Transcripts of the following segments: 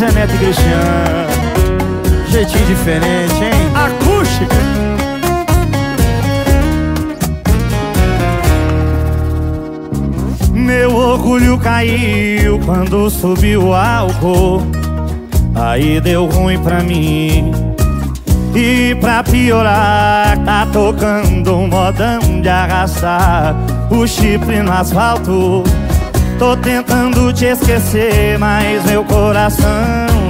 Zé Neto e Cristiano. Jeitinho diferente, hein? Acústica. Meu orgulho caiu quando subiu o álcool. Aí deu ruim pra mim. E pra piorar, tá tocando um modão de arrastar O chifre no asfalto Tô tentando te esquecer, mas meu coração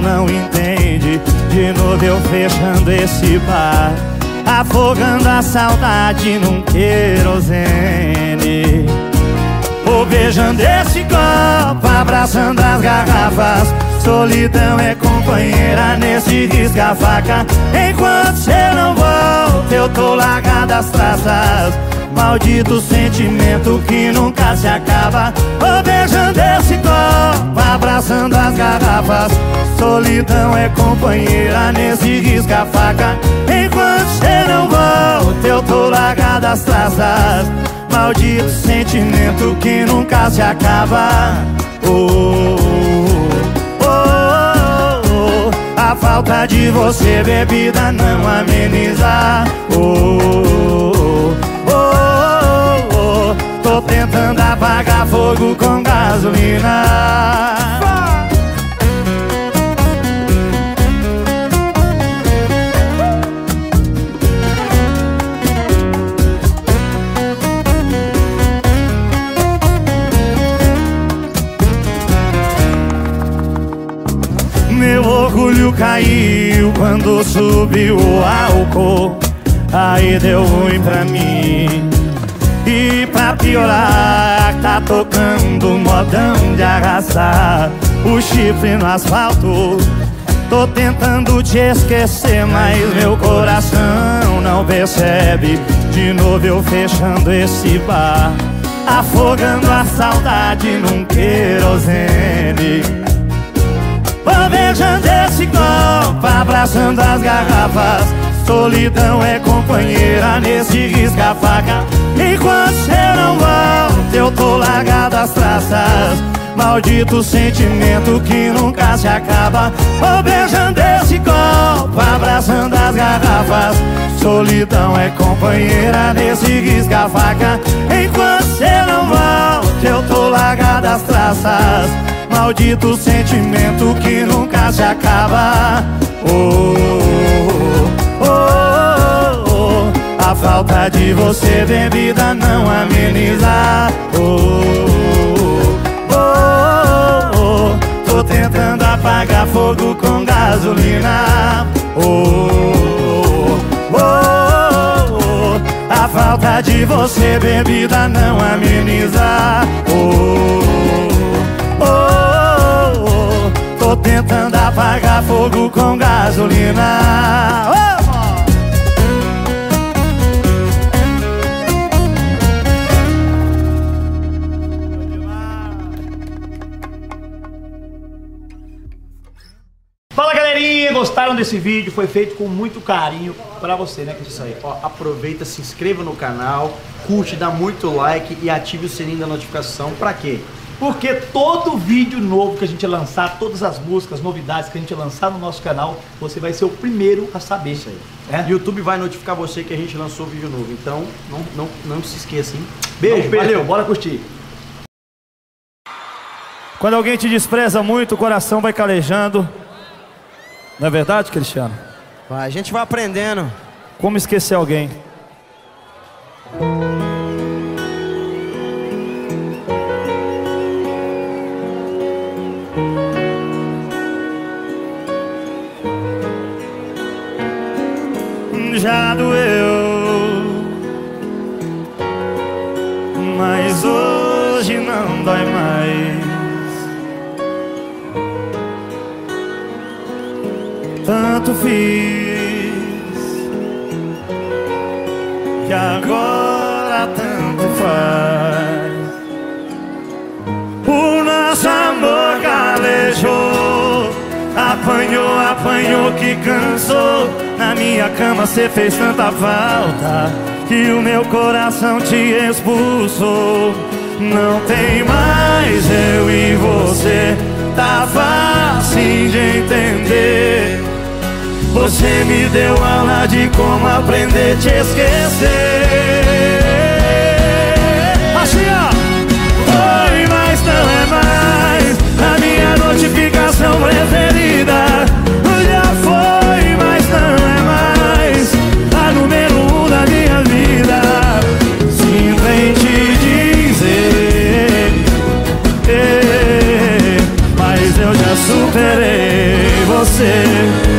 não entende. De novo eu fechando esse bar Afogando a saudade num querosene. Vou beijando esse copo, abraçando as garrafas. Solidão é companheira nesse risca-faca Enquanto cê não volta, eu tô largado as traças Maldito sentimento que nunca se acaba. Vou beijando esse copo, abraçando as garrafas. Solidão é companheira nesse risca-faca Enquanto cê não volta, eu tô largado as traças. Maldito sentimento que nunca se acaba. Oh, oh, oh, oh. A falta de você, bebida, não ameniza. Oh, oh, fogo com gasolina. Meu orgulho caiu quando subiu o álcool. Aí deu ruim pra mim E pra piorar, tá tocando modão de arrasar. O chifre no asfalto Tô tentando te esquecer, mas meu coração não percebe. De novo eu fechando esse bar Afogando a saudade num querosene. Vou beijando esse copo, abraçando as garrafas Solidão é companheira nesse risca-faca. Enquanto cê não volta, eu tô largado as traças. Maldito sentimento que nunca se acaba. Vou beijando esse copo, abraçando as garrafas. Solidão é companheira nesse risca-faca. Enquanto cê não volta, eu tô largado as traças. Maldito sentimento que nunca se acaba. Oh, oh, oh, oh. A falta de você, bebida, não ameniza oh, oh, oh. Tô tentando apagar fogo com gasolina oh, oh, oh. A falta de você, bebida, não ameniza oh, oh, oh. Tô tentando apagar fogo com gasolina gostaram desse vídeo? Foi feito com muito carinho pra você, né, Isso aí, ó, aproveita, se inscreva no canal, curte, dá muito like e ative o sininho da notificação. Pra quê? Porque todo vídeo novo que a gente lançar, todas as músicas, novidades que a gente lançar no nosso canal, você vai ser o primeiro a saber. Isso aí. É? YouTube vai notificar você que a gente lançou vídeo novo, então não, não, não se esqueça, hein? Beijo, Não valeu! Bora curtir. Quando alguém te despreza muito, o coração vai calejando Não é verdade, Cristiano? Vai, a gente vai aprendendo. Como esquecer alguém? Já doeu, Tanto fiz que agora tanto faz. O nosso amor calejou, apanhou, apanhou que cansou. Na minha cama cê fez tanta falta que o meu coração te expulsou. Não tem mais eu e você, tá fácil de entender. Você me deu aula de como aprender a te esquecer. Assim, ó. Foi, mas não é mais a minha notificação preferida. Já foi, mas não é mais a número um da minha vida. Simplesmente dizer, eh, mas eu já superei você.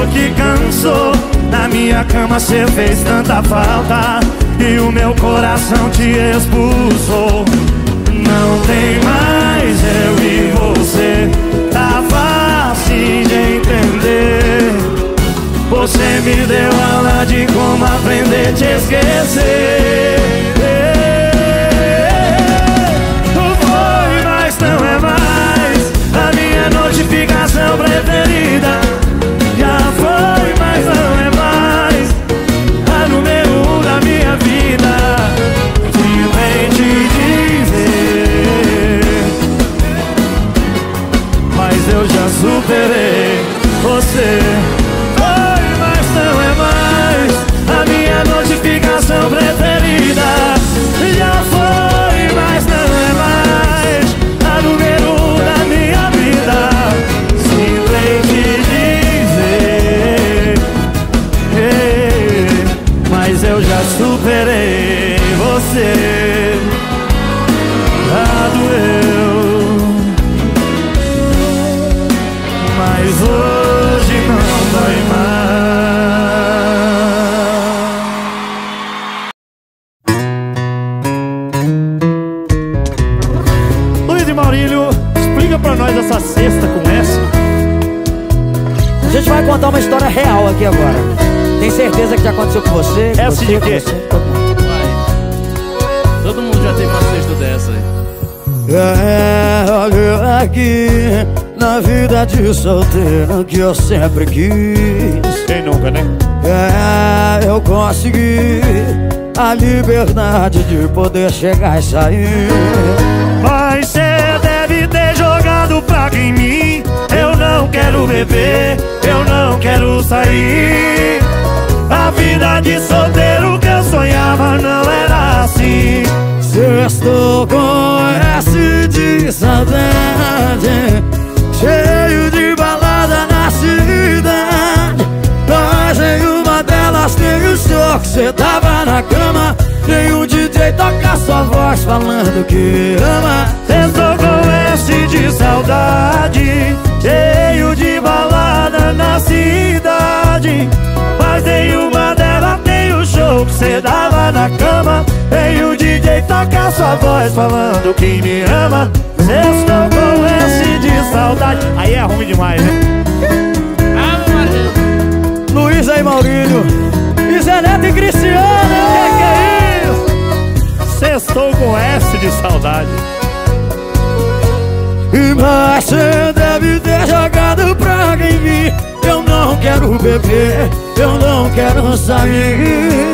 Apanhou que cansou. Na minha cama cê fez tanta falta E o meu coração te expulsou. Não tem mais eu e você. Tá fácil de entender. Você me deu aula de como aprender a te esquecer solteiro que eu sempre quis. Quem nunca, né? É, eu consegui a liberdade de poder chegar e sair. Mas cê deve ter jogado praga em mim. Eu não quero beber, eu não quero sair. A vida de solteiro que eu sonhava não era assim. Sextou com S de saudade Cheio de balada na cidade. Mas em uma delas tem o show que cê tava na cama. Tem um DJ toca sua voz falando que ama. Sextou com S de saudade Cheio de balada na cidade. Mas em uma delas tem o show que cê dava na cama. O DJ toca sua voz falando que me ama. Sextou com S de saudade. Aí é ruim demais, né? Luiz e Maurílio. E e Cristiano. Que que é isso? Sextou com S de saudade. Mas você deve ter jogado praga em mim Eu não quero beber, eu não quero sair.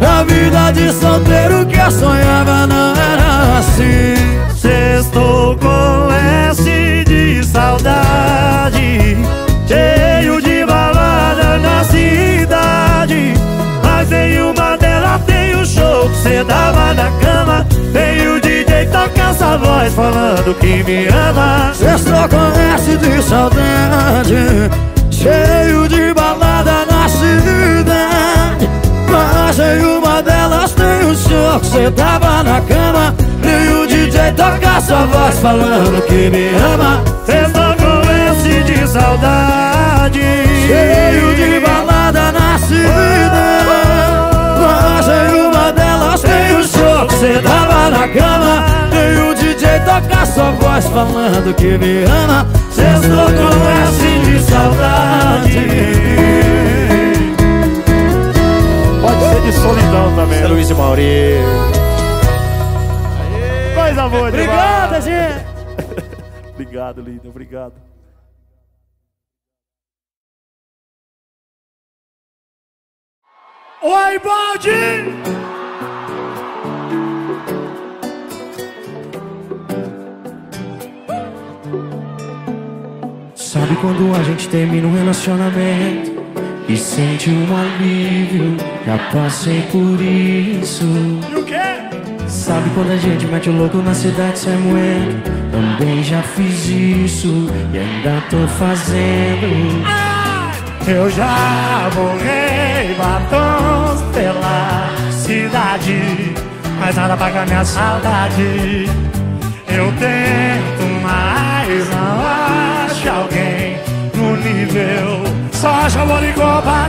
A vida de solteiro que eu sonhava não era assim. Sextou com S saudade Cheio de balada na cidade. Mas em uma delas tem o show que cê dava na cama. Tem o DJ toca essa voz falando que me ama. Sextou com S de saudade Cheio de balada na cidade. Mas em uma delas tem o show que cê tava na cama E o DJ toca sua voz falando que me ama Sextou com S de saudade Cheio de balada na cidade Mas em uma delas tem o show que cê tava na cama E o DJ toca sua voz falando que me ama Sextou com S de saudade Pode ser de solidão também. Luiz e Mauri coisa boa demais. Gente. obrigado, linda. Obrigado. Oi, balde! Sabe quando a gente termina um relacionamento e sente um alívio? Já passei por isso. E o quê? Sabe quando a gente mete o louco na cidade sem moendo? Também já fiz isso e ainda tô fazendo. Eu já borrei batons pela cidade, mas nada paga minha saudade. Eu tento, mas não acho alguém no nível. Só acho amor incompatível.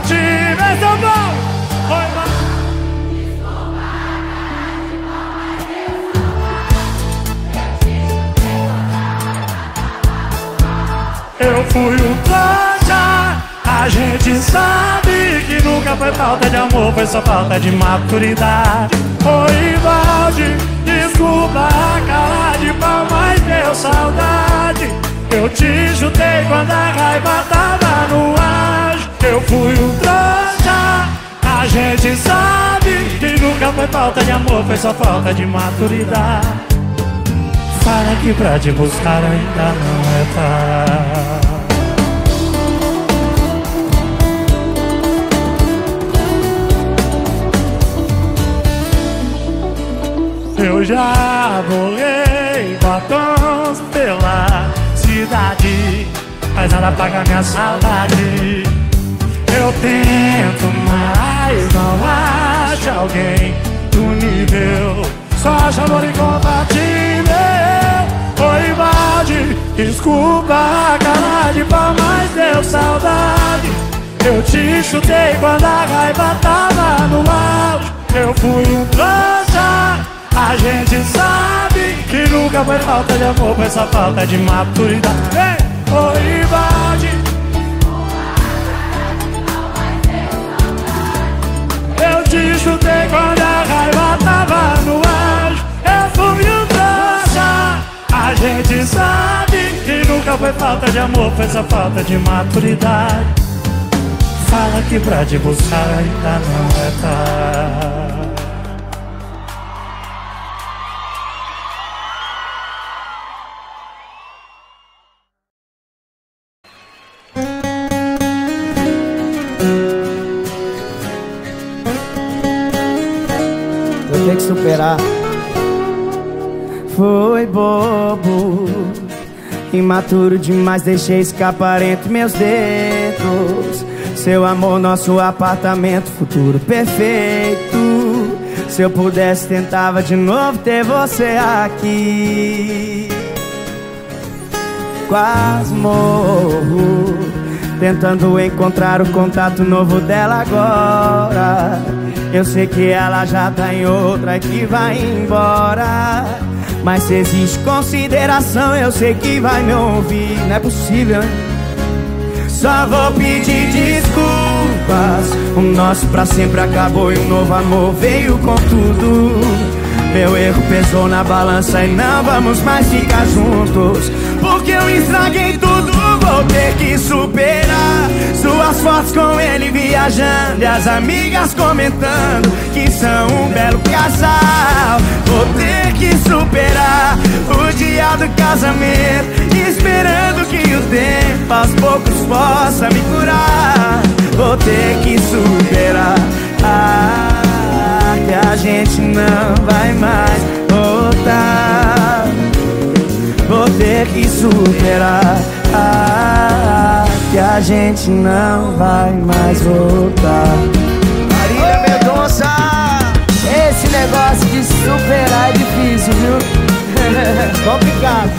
Fui um trouxa, a gente sabe que nunca foi falta de amor, foi só falta de maturidade. Oi, Valde, desculpa a cara de pau, mas deu saudade. Eu te chutei quando a raiva tava no ar. Eu fui um trouxa, a gente sabe que nunca foi falta de amor, foi só falta de maturidade. Fala que pra te buscar ainda não é tarde. Eu já borrei batons pela cidade, mas nada paga minha saudade. Eu tento, mas não acho alguém do nível. Só acho amor incompatível. Oi, Valde, desculpa a cara de pau, mas deu saudade. Eu te chutei quando a raiva tava no auge. Eu fui um trouxa. A gente sabe que nunca foi falta de amor, foi só falta de maturidade. Ei, oi, Valde. Eu te chutei quando a raiva tava no ar. Eu fui um trouxa. A gente sabe que nunca foi falta de amor, foi só falta de maturidade. Fala que pra te buscar ainda não é tarde. Superar. Foi bobo, imaturo demais, deixei escapar entre meus dedos. Seu amor, nosso apartamento, futuro perfeito. Se eu pudesse, tentava de novo ter você aqui. Quase morro, tentando encontrar o contato novo dela agora. Eu sei que ela já tá em outra e que vai embora. Mas se existe consideração, eu sei que vai me ouvir. Não é possível, hein? Só vou pedir desculpas. O nosso pra sempre acabou e um novo amor veio com tudo. Meu erro pesou na balança e não vamos mais ficar juntos. Porque eu estraguei tudo, vou ter que superar. Suas fotos com ele viajando e as amigas comentando que são um belo casal. Vou ter que superar o dia do casamento, esperando que o tempo aos poucos possa me curar. Vou ter que superar. Ah, que a gente não vai mais voltar. Vou ter que superar. Ah, que a gente não vai mais voltar. Marília Mendonça! Esse negócio de superar é difícil, viu? Complicado.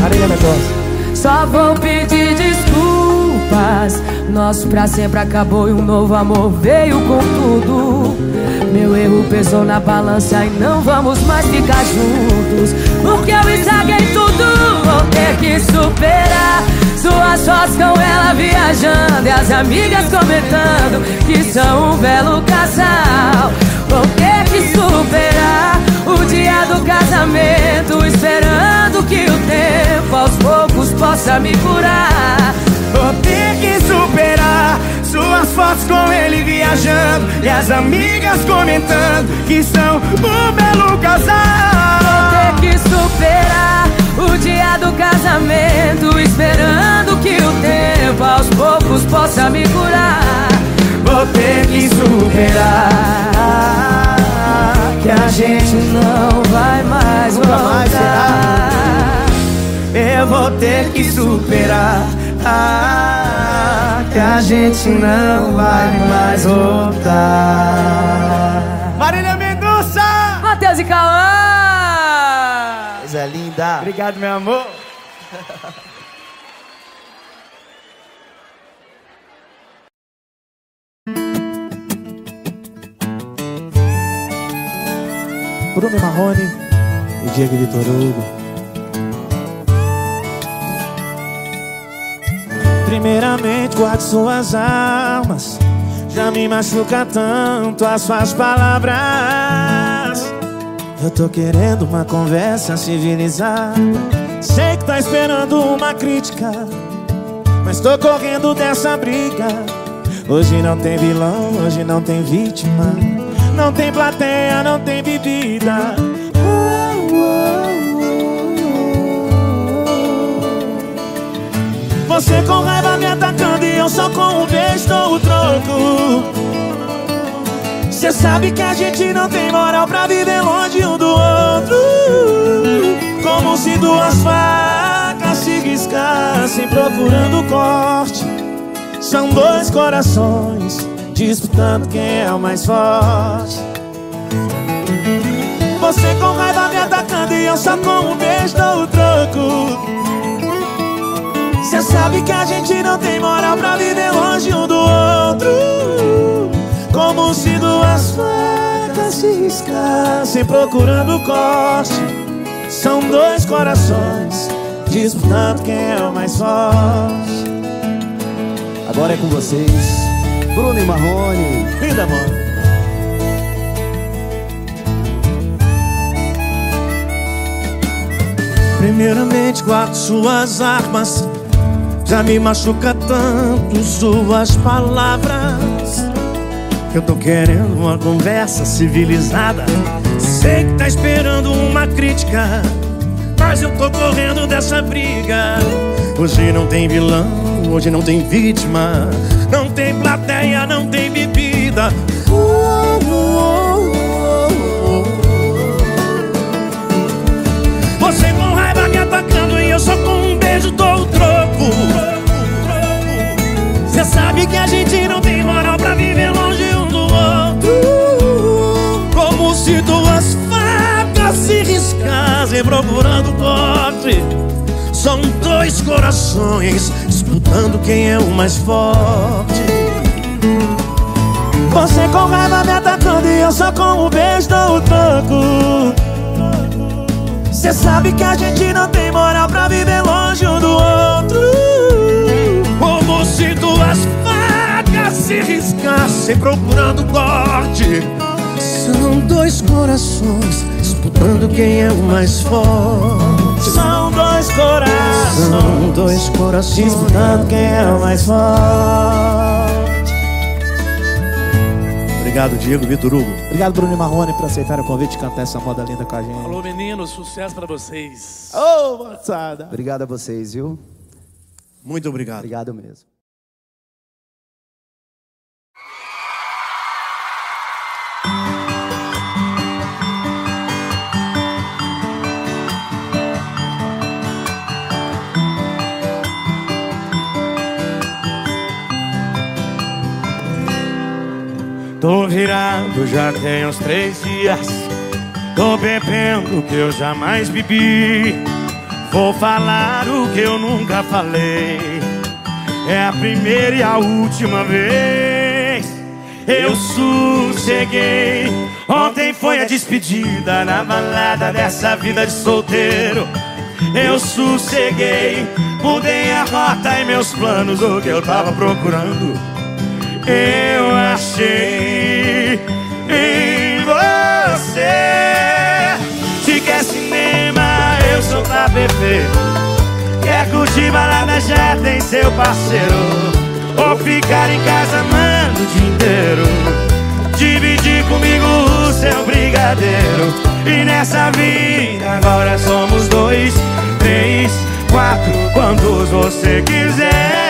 Marília Mendonça. Só vou pedir desculpas. Nosso pra sempre acabou e um novo amor veio com tudo. Meu erro pesou na balança e não vamos mais ficar juntos. Porque eu estraguei tudo, vou ter que superar. Suas fotos com ela viajando e as amigas comentando que são um belo casal. Vou ter que superar o dia do casamento, esperando que o tempo aos poucos possa me curar. Vou ter que superar suas as fotos com ele viajando E as amigas comentando que são um belo casal. Vou ter que superar o dia do casamento Esperando que o tempo aos poucos possa me curar. Vou ter que superar Que a gente não vai mais voltar. Eu vou ter que superar Que a gente não vai mais voltar Marília Mendonça! Matheus e Cauã! Coisa linda. Obrigado, meu amor. Bruno Marrone e Diego Vitor Hugo. Primeiramente, guarde suas armas. Já me machuca tanto as suas palavras. Eu tô querendo uma conversa civilizada. Sei que tá esperando uma crítica, mas tô correndo dessa briga. Hoje não tem vilão, hoje não tem vítima. Não tem plateia, não tem bebida. Você com raiva me atacando e eu só com um beijo dou o troco. Cê sabe que a gente não tem moral pra viver longe um do outro. Como se duas facas se riscassem procurando corte. São dois corações disputando quem é o mais forte. Você com raiva me atacando e eu só com um beijo dou o troco. Cê sabe que a gente não tem moral pra viver longe um do outro. Como se duas facas se riscassem procurando corte. São dois corações disputando quem é o mais forte. Agora é com vocês. Bruno e Marrone. Linda, amor. Primeiramente guardo suas armas Já me machuca tanto suas palavras. Eu tô querendo uma conversa civilizada. Sei que tá esperando uma crítica Mas eu tô correndo dessa briga. Hoje não tem vilão, hoje não tem vítima. Não tem plateia, não tem bebida. Você com raiva me atacando e eu só com um beijo dou o troco. Cê sabe que a gente não tem moral pra viver longe um do outro. Como se duas facas se riscassem procurando corte. São dois corações disputando quem é o mais forte. Você com raiva me atacando e eu só com um beijo dou o troco. Cê sabe que a gente não tem moral pra viver longe um do outro se duas facas se riscassem procurando corte São dois corações disputando quem é o mais forte São dois corações São dois corações disputando quem é o mais forte Obrigado, Diego Vitor Hugo. Obrigado, Bruno e Marrone, por aceitar o convite de cantar essa moda linda com a gente. Alô, meninos, sucesso pra vocês. Ô, moçada. Obrigado a vocês, viu? Muito obrigado. Obrigado mesmo. Tô virado já tem uns três dias. Tô bebendo o que eu jamais bebi. Vou falar o que eu nunca falei. É a primeira e a última vez. Eu sosseguei. Ontem foi a despedida na balada dessa vida de solteiro. Eu sosseguei. Mudei a rota e meus planos O que eu tava procurando eu achei em você. Se quer cinema, eu sou pra beber. Quer curtir balada, já tem seu parceiro. Ou ficar em casa amando o dia inteiro Dividir comigo o seu brigadeiro E nessa vida agora somos dois, três, quatro Quantos você quiser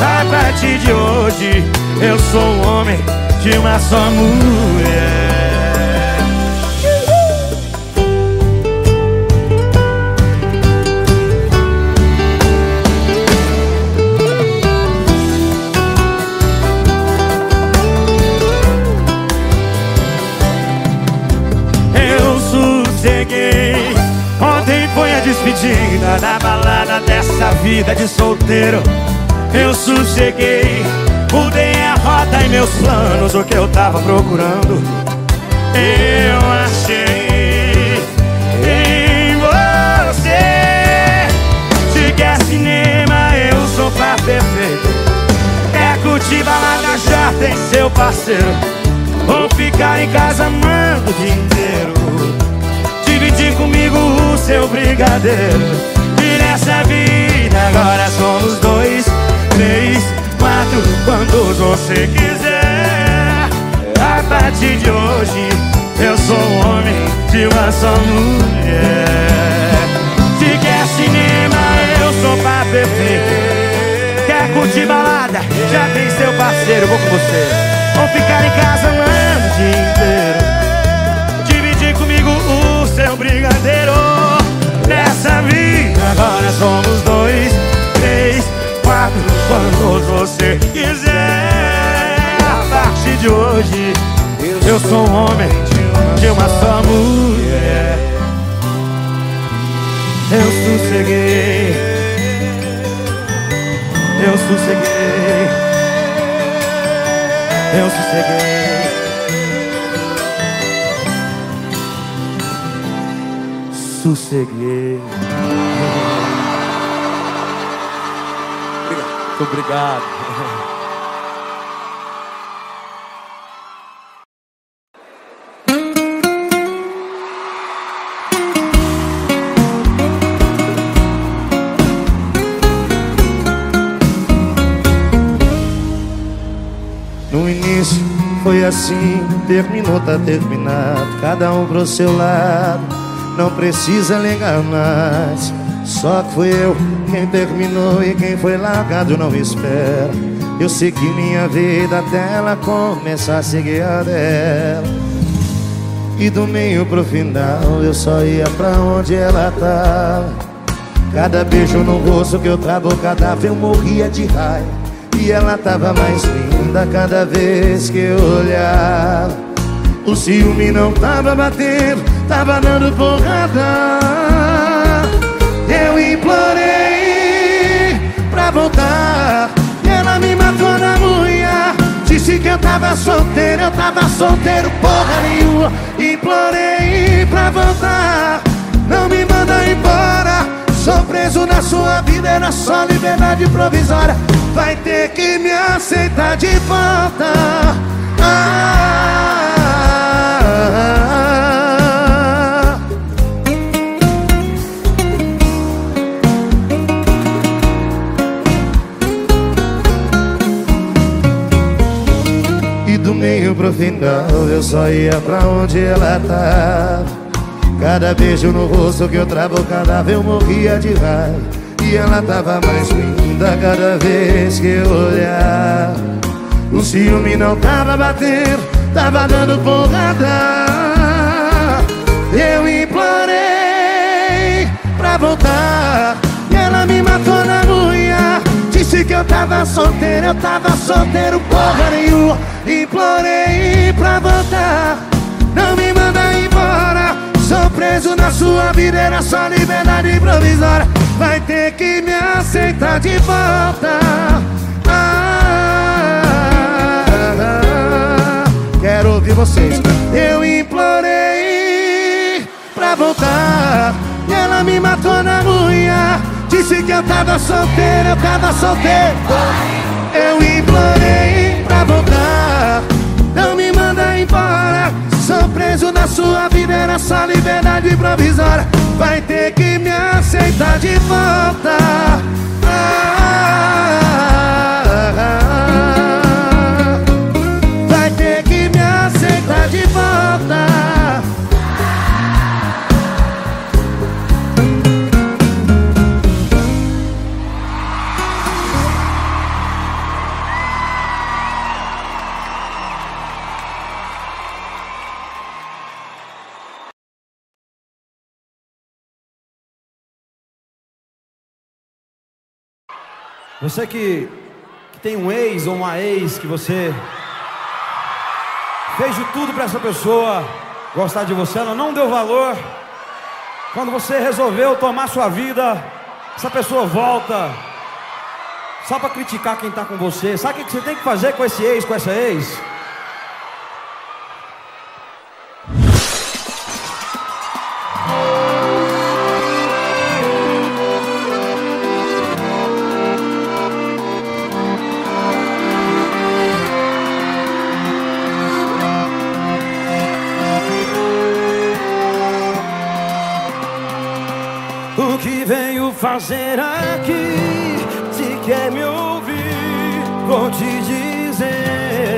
A partir de hoje eu sou um homem de uma só mulher. Eu sosseguei. Ontem foi a despedida da balada dessa vida de solteiro Eu sosseguei Mudei a rota e meus planos O que eu tava procurando. Eu achei Em você. Se quer cinema eu sou pra perfeito. Quer curtir balada já tem seu parceiro. Ou ficar em casa amando o dia inteiro. Dividir comigo o seu brigadeiro. E nessa vida agora somos dois, três, quatro Quantos você quiser. A partir de hoje eu sou um homem de uma só mulher. Se quer cinema eu sou pra perfeito Quer curtir balada? Já tem seu parceiro, vou com você. Ou ficar em casa amando o dia inteiro. Dividir comigo o seu brigadeiro. Nessa vida agora somos dois, Quantos você quiser. A partir de hoje eu sou um homem de uma só mulher. Eu sosseguei. Eu sosseguei. Eu sosseguei. Sosseguei Muito obrigado No início foi assim, terminou, tá terminado. Cada um pro seu lado, não precisa ligar mais. Só que fui eu quem terminou e quem foi largado não espera. Eu segui minha vida até ela começar a seguir a dela. E do meio pro final eu só ia pra onde ela tava. Cada beijo no rosto que eu trago, cada vez eu morria de raiva. E ela tava mais linda cada vez que eu olhava O ciúme não tava batendo, tava dando porrada Implorei pra voltar. E ela me matou na unha. Disse que eu tava solteiro, eu tava solteiro porra nenhuma. Implorei pra voltar. Não me manda embora. Sou preso na sua vida, era só liberdade provisória. Vai ter que me aceitar de volta. Ah, Meio pro final eu só ia pra onde ela tava Cada beijo no rosto que eu travo, cada vez eu morria de raiva. E ela tava mais linda cada vez que eu olhava O ciúme não tava batendo, tava dando porrada. Eu implorei pra voltar E ela me matou na unha. Disse que eu tava solteiro, eu tava solteiro porra nenhuma Implorei pra voltar. Não me manda embora. Sou preso na sua vida, era só liberdade provisória. Vai ter que me aceitar de volta. Ah, Quero ouvir vocês. Eu implorei pra voltar. E ela me matou na unha. Disse que eu tava solteiro, eu tava solteiro. Eu implorei pra voltar não me manda embora. Sou preso na sua vida, é era só liberdade provisória. Vai ter que me aceitar de volta. Ah, vai ter que me aceitar de volta. Você que, que tem um ex ou uma ex que você fez de tudo para essa pessoa gostar de você, ela não deu valor. Quando você resolveu tomar sua vida, essa pessoa volta só para criticar quem tá com você. Sabe o que você tem que fazer com esse ex, com essa ex? Fazer aqui? Se quer me ouvir, vou te dizer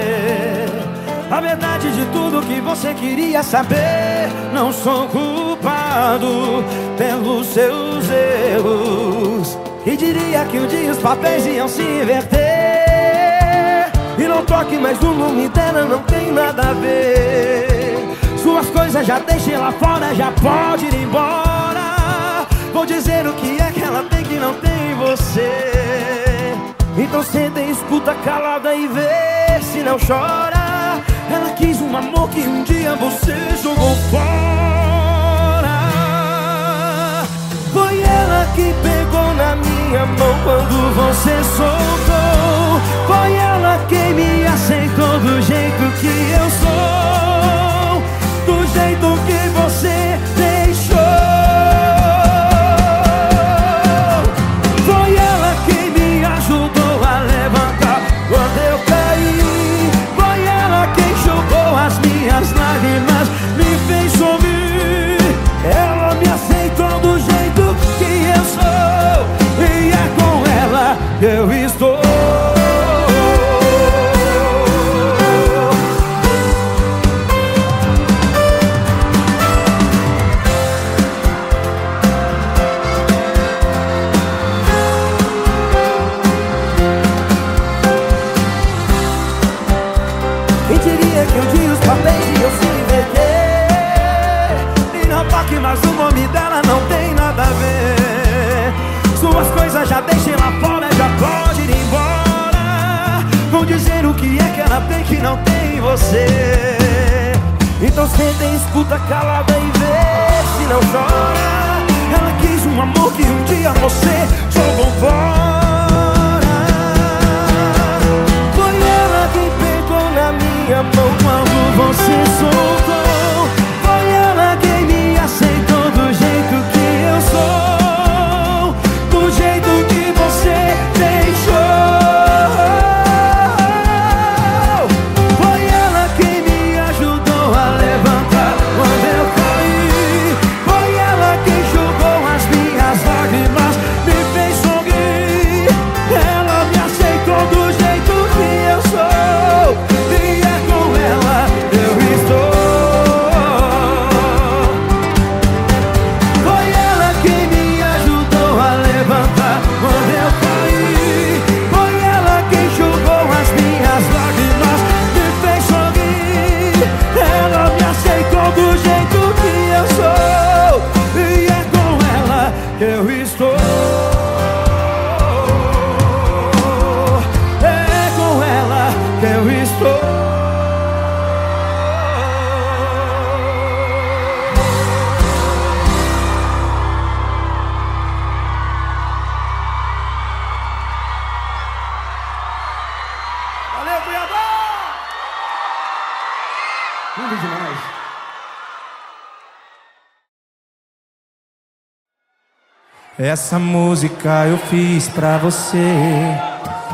a verdade de tudo que você queria saber. Não sou culpado pelos seus erros. E diria que um dia os papéis iam se inverter. E não toque mais no nome dela, não tem nada a ver. Suas coisas já deixei lá fora, já pode ir embora. Vou dizer o que é que ela tem que não tem em você. Então senta e escuta calada e vê se não chora. Ela quis um amor que um dia você jogou fora. Foi ela que pegou na minha mão quando você soltou. Foi ela quem me aceitou do jeito que eu sou. Essa música eu fiz pra você.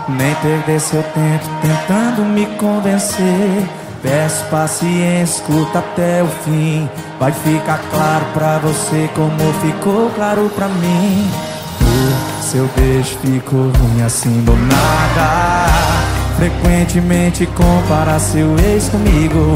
Nem perder seu tempo tentando me convencer. Peço paciência, escuta até o fim. Vai ficar claro pra você como ficou claro pra mim. O seu beijo ficou ruim assim do nada. Frequentemente compara seu ex comigo.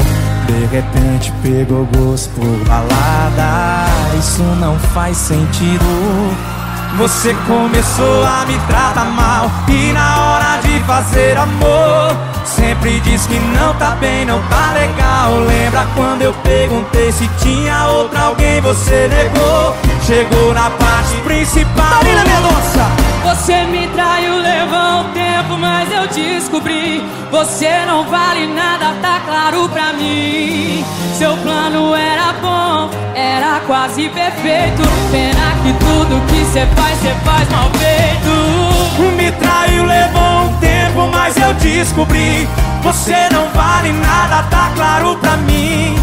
De repente pegou gosto por balada. Isso não faz sentido você começou a me tratar mal E na hora de fazer amor Sempre diz que não tá bem, não tá legal Lembra quando eu perguntei se tinha outra alguém Você negou Chegou na parte principal Marina Mendonça Você me traiu, levou um tempo, mas eu descobri. Você não vale nada, tá claro pra mim. Seu plano era bom, era quase perfeito. Pena que tudo que cê faz, cê faz mal feito. Me traiu, levou um tempo, mas eu descobri. Você não vale nada, tá claro pra mim.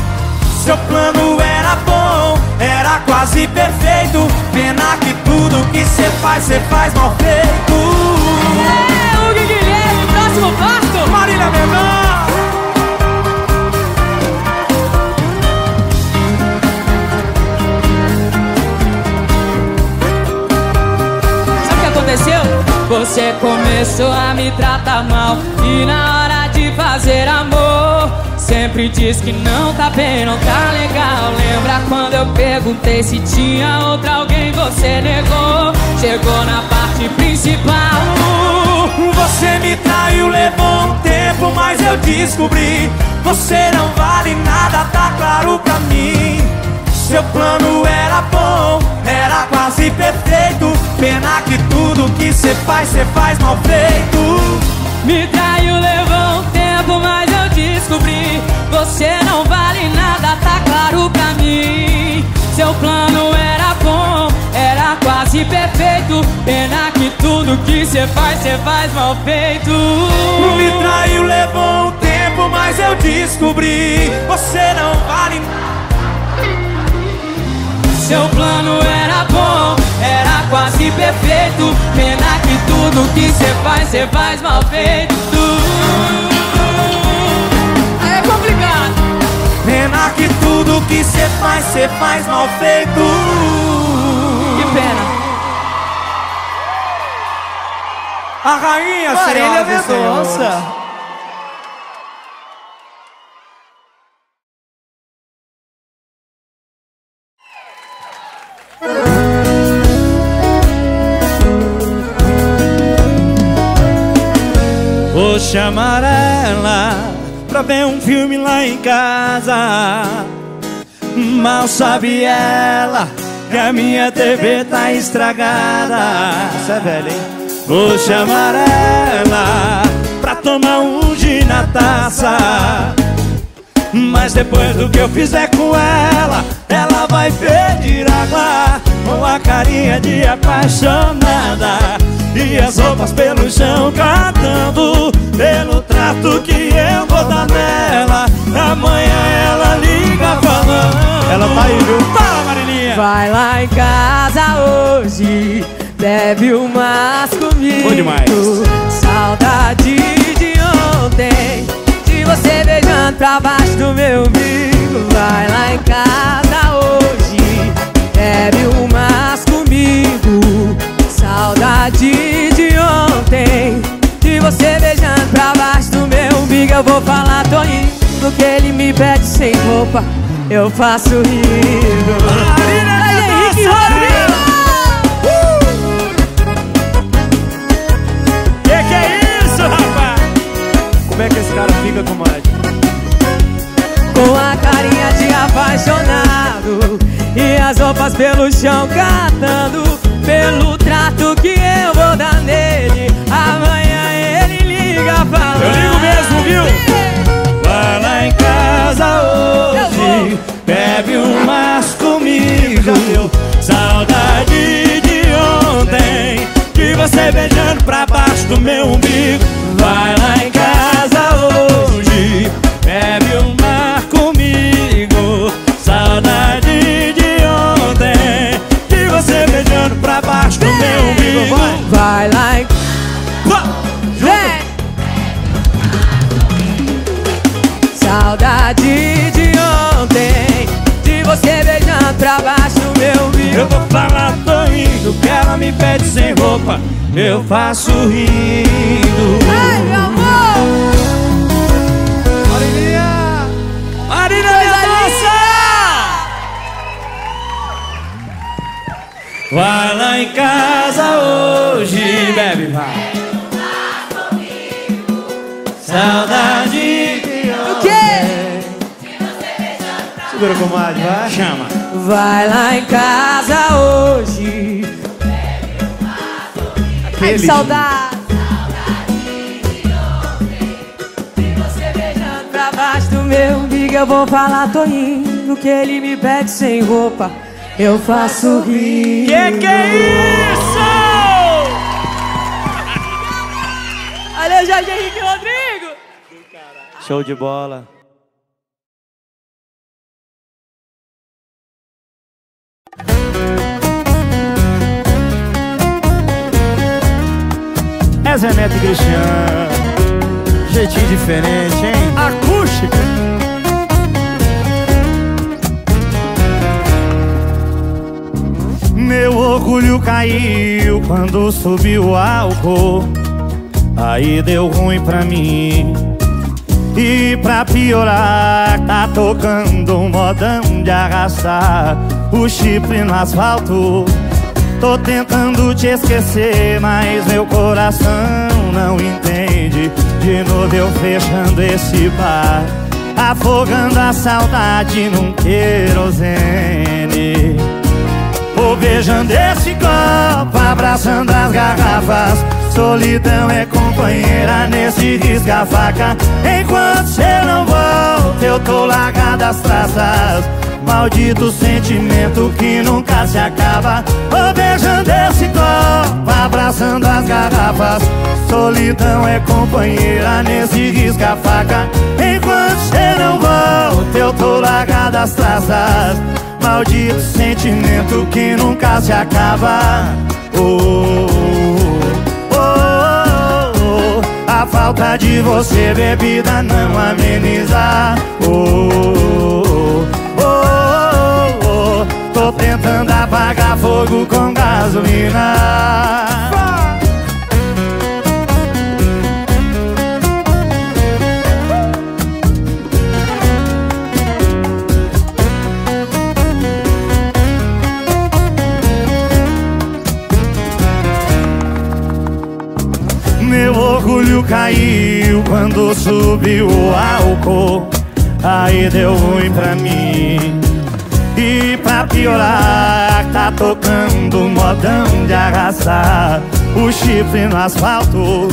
Seu plano era bom, era quase perfeito. Pena que tudo que cê faz, cê faz mal feito. É, o Guilherme, próximo passo. Marília Mendonça. Aconteceu? Você começou a me tratar mal E na hora de fazer amor Sempre diz que não tá bem, não tá legal Lembra quando eu perguntei se tinha outra alguém Você negou, chegou na parte principal Você me traiu, levou um tempo, mas eu descobri. Você não vale nada, tá claro pra mim. Seu plano era bom, era quase perfeito. Pena que tudo que cê faz, cê faz mal feito. Me traiu, levou um tempo, mas eu descobri Você não vale nada, tá claro pra mim Seu plano era bom, era quase perfeito Pena que tudo que cê faz, cê faz mal feito Me traiu, levou um tempo, mas eu descobri. Você não vale Seu plano era bom, era quase perfeito Pena que tudo que cê faz, cê faz mal feito Aí é complicado Pena que tudo que cê faz, cê faz mal feito. Que pena A rainha Marília e senhores. Mendonça. Vou chamar ela pra ver um filme lá em casa. Mal sabe ela que a minha TV tá estragada. Isso é velho, hein? Vou chamar ela pra tomar um gin na taça. Mas depois do que eu fizer com ela, ela vai pedir água com a carinha de apaixonada. E as roupas pelo chão catando pelo trato que eu vou dar nela. Amanhã ela liga falando. Ela tá aí, viu? Fala, Marilinha! Vai lá em casa hoje, bebe umas comigo. Bom demais. Saudade de ontem, de você beijando pra baixo do meu umbigo. Vai lá em casa hoje, bebe umas comigo. Saudade de ontem, de você beijando pra baixo do meu umbigo. Eu vou falar, tô indo, que ele me pede sem roupa. Eu faço rindo. Olha Henrique Rodrigo! Que que é isso, rapaz? Como é que esse cara fica com mais? Com a carinha de apaixonado E as roupas pelo chão catando Pelo trato que eu vou dar nele Amanhã ele liga falando Eu ligo mesmo, viu? Vai lá em casa hoje, bebe umas comigo. Saudade de ontem, de você beijando pra baixo do meu umbigo. Vai lá em casa Vai, Vai lá e vem Saudade de ontem De você beijando pra baixo meu umbigo Eu vou falar, tô indo, que ela me pede sem roupa, eu faço rindo. Ai, meu amor Vai lá em casa hoje, bebe, vai. Saudade de O quê? Segura, comadre, vai. Chama. Vai lá em casa hoje aquele. Saudade. Pra baixo do meu umbigo eu vou falar, tô indo Que ele me pede sem roupa Eu faço rir Que que é isso? Valeu, Jorge Henrique Rodrigo Show de bola. É Zé Neto e Cristiano. Jeitinho diferente, hein? Acústica. Meu orgulho caiu quando subiu o álcool. Aí deu ruim pra mim. E pra piorar, tá tocando um modão de arrastar o chifre no asfalto. Tô tentando te esquecer, mas meu coração não entende. De novo eu fechando esse bar, afogando a saudade num querosene. Beijando esse copo, abraçando as garrafas. Solidão é companheira nesse risca-faca. Enquanto cê não volta, eu tô largado as traças. Maldito sentimento que nunca se acaba. Vou beijando esse copo, abraçando as garrafas. Solidão é companheira nesse risca-faca. Enquanto cê não volta, eu tô largado as traças. Maldito sentimento que nunca se acaba. Oh, oh, oh, oh. A falta de você, bebida, não ameniza. Oh, oh, oh, oh. Tô tentando apagar fogo com gasolina. Caiu quando subiu o álcool. Aí deu ruim pra mim. E pra piorar, tá tocando modão de arrasar O chifre no asfalto.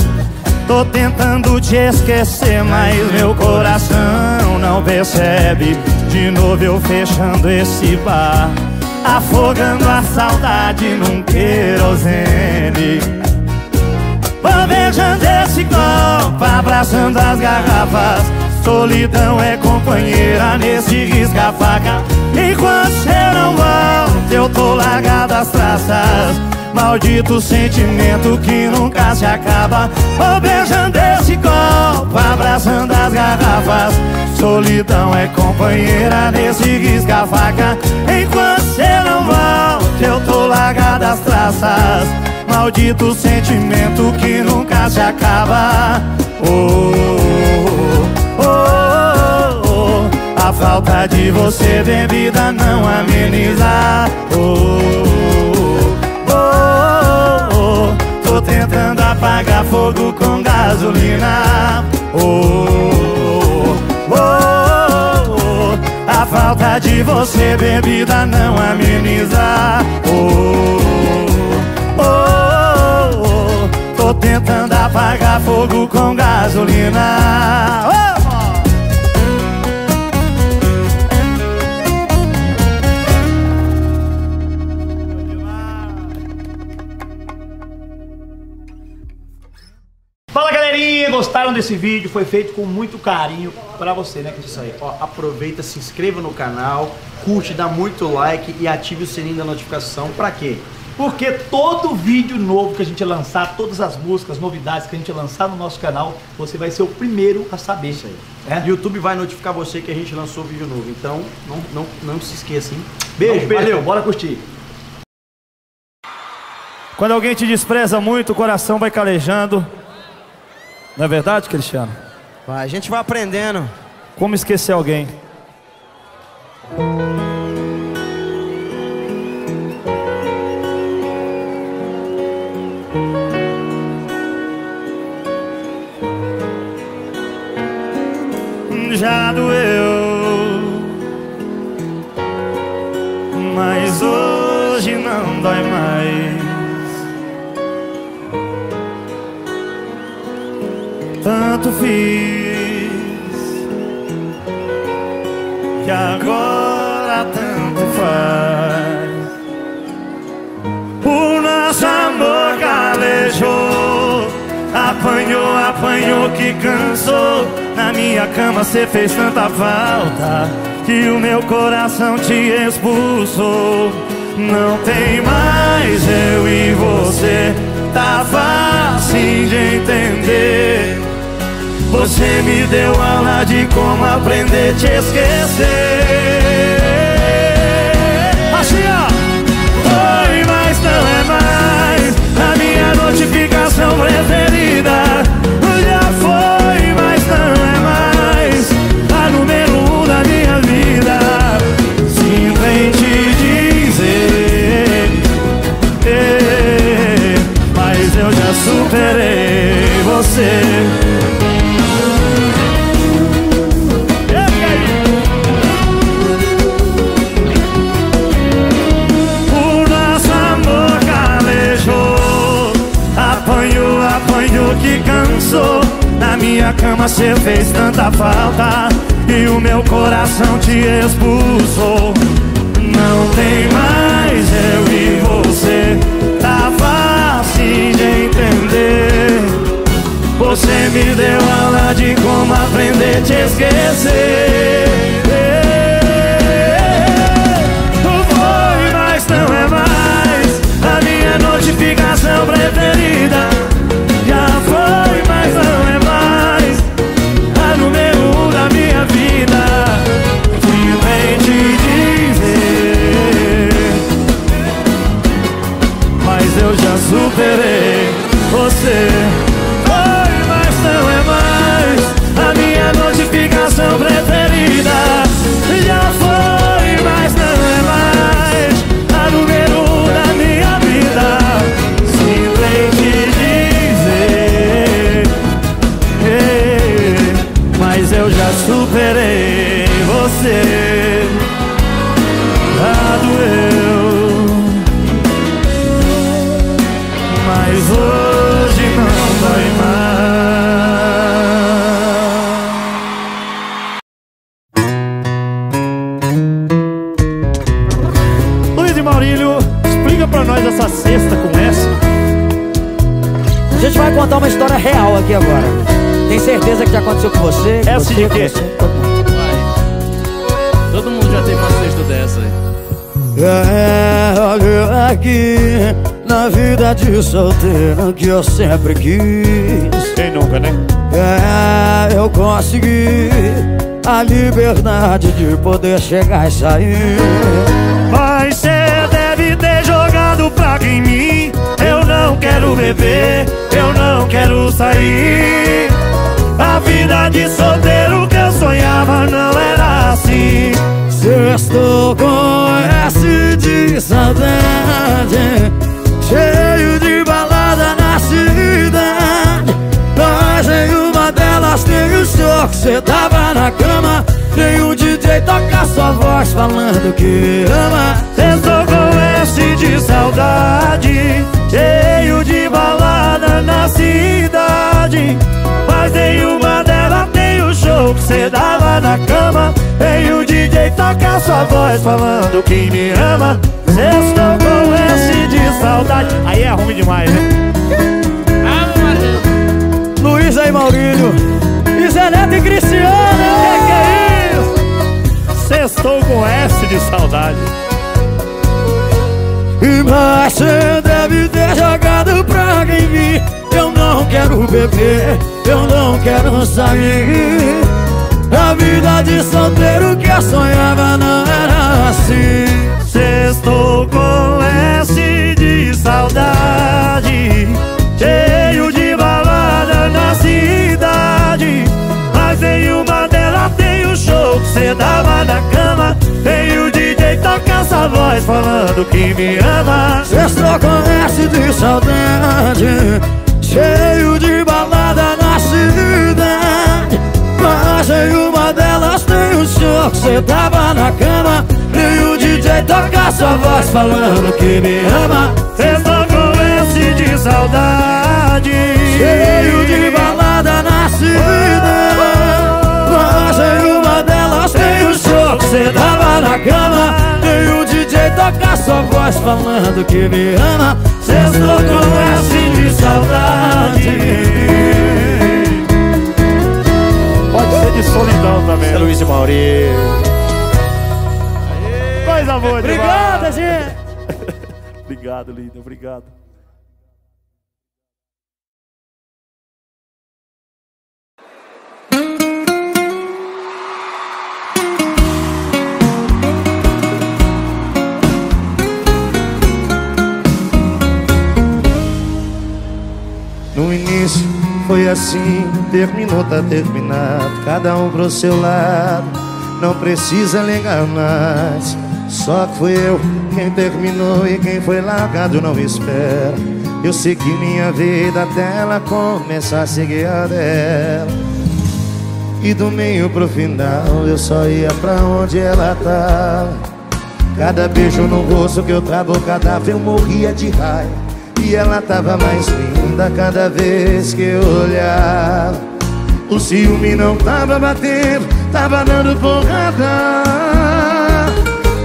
Tô tentando te esquecer, mas meu coração não percebe. De novo eu fechando esse bar Afogando a saudade num querosene Beijando esse copo, abraçando as garrafas. Solidão é companheira nesse risca-faca. Enquanto cê não volta, eu tô largado as traças. Maldito sentimento que nunca se acaba. Beijando esse copo, abraçando as garrafas. Solidão é companheira nesse risca-faca. Enquanto cê não volta, eu tô largado as traças Maldito sentimento que nunca se acaba oh, oh, oh, oh. A falta de você, bebida, não ameniza oh, oh, oh. Tô tentando apagar fogo com gasolina oh, oh, oh. A falta de você, bebida, não ameniza oh, oh, oh. Tentando apagar fogo com gasolina! Fala galerinha, gostaram desse vídeo? Foi feito com muito carinho pra você, né? Isso aí, ó, aproveita, se inscreva no canal, curte, dá muito like e ative o sininho da notificação. Pra quê? Porque todo vídeo novo que a gente lançar, todas as músicas, novidades que a gente lançar no nosso canal, você vai ser o primeiro a saber. Isso aí. É? YouTube vai notificar você que a gente lançou vídeo novo. Então, não, não, não se esqueça, hein? Beijo, Beijo, valeu! bora curtir. Quando alguém te despreza muito, o coração vai calejando Não é verdade, Cristiano? Vai, a gente vai aprendendo. Como esquecer alguém? Fiz que agora tanto faz. O nosso amor calejou, apanhou, apanhou que cansou. Na minha cama cê fez tanta falta que o meu coração te expulsou. Não tem mais eu e você, tá fácil de entender. Você me deu aula de como aprender a te esquecer. Assim, ó. Foi, mas não é mais a minha notificação preferida. Minha cama cê fez tanta falta E o meu coração te expulsou. Não tem mais eu e você. Tá fácil de entender. Você me deu aula de como aprender a te esquecer de solteiro que eu sempre quis. Quem nunca, né? É, eu consegui a liberdade de poder chegar e sair. Mas cê deve ter jogado praga em mim. Eu não quero beber, eu não quero sair. A vida de solteiro que eu sonhava não era assim. Sextou com S de saudade delas tem o show que cê tava na cama Nenhum DJ toca sua voz falando que ama Sextou com S de saudade, cheio de balada na cidade. Mas nenhuma delas tem o show que cê dava na cama. Tem o DJ toca sua voz falando que me ama. Sextou com S de saudade. Aí é ruim demais, né? Luiz aí Maurílio Neto e Cristiano. Que que é isso? Sextou com S de saudade. E mas cê deve ter jogado praga em mim Eu não quero beber, eu não quero sair. A vida de solteiro que eu sonhava não era assim. Sextou com S de saudade. Cheio de balada na cidade Mas nenhuma delas tem o show que cê dava na cama. Tem o DJ toca essa voz falando que me ama. Sextou com S de saudade Cheio de balada na cidade. Mas nenhuma delas tem o show que cê tava na cama. E o DJ toca sua voz falando que me ama. Sextou com S de saudade Cheio de balada na cidade achou que cê tava na cama. E o DJ tocar sua voz falando que me ama. Cê estou com de saudade. Pode ser de solidão também né? Luiz e Mauri Coisa boa demais. Obrigada, gente. Obrigado, lindo, obrigado. Foi assim, terminou, tá terminado. Cada um pro seu lado, não precisa ligar mais. Só que fui eu quem terminou e quem foi largado não espera. Eu segui minha vida até ela começar a seguir a dela. E do meio pro final eu só ia pra onde ela tava. Cada beijo no rosto que eu travo, cada eu morria de raiva. E ela tava mais linda cada vez que eu olhava. O ciúme não tava batendo, tava dando porrada.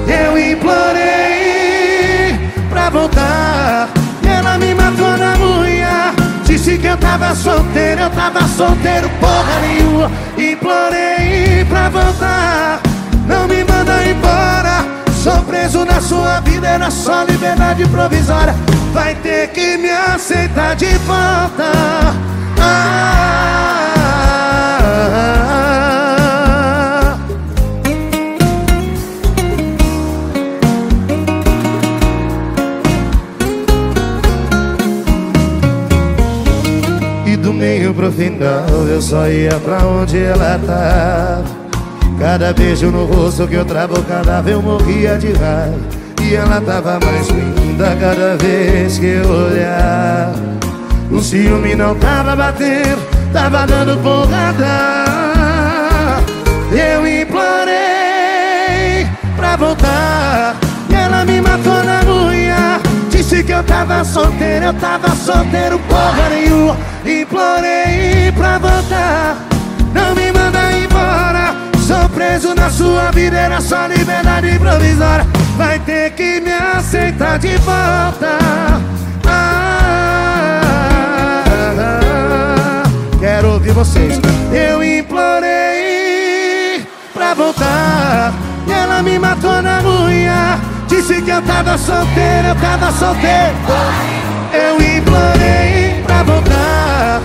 Eu implorei pra voltar. Ela me matou na unha. Disse que eu tava solteiro, eu tava solteiro, porra nenhuma. Implorei pra voltar. Não me manda embora. Sou preso na sua vida, era só liberdade provisória. Vai ter que me aceitar de volta. Ah, E do meio pro final eu só ia pra onde ela tava. Cada beijo no rosto que eu travo, cada vez eu morria de raiva. E ela tava mais linda cada vez que eu olhava. O ciúme não tava batendo, tava dando porrada. Eu implorei pra voltar. E ela me matou na unha. Disse que eu tava solteiro, eu tava solteiro, porra nenhuma. Implorei pra voltar. Não me. Sou preso na sua vida, era só liberdade provisória. Vai ter que me aceitar de volta. Ah, quero ouvir vocês. Eu implorei pra voltar. E ela me matou na unha. Disse que eu tava solteiro, eu tava solteiro. Eu implorei pra voltar.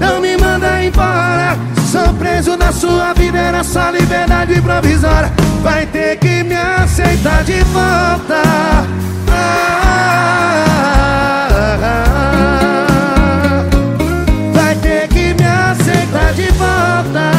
Não me manda embora coração preso na sua vida é era só liberdade provisória. Vai ter que me aceitar de volta. Ah, vai ter que me aceitar de volta.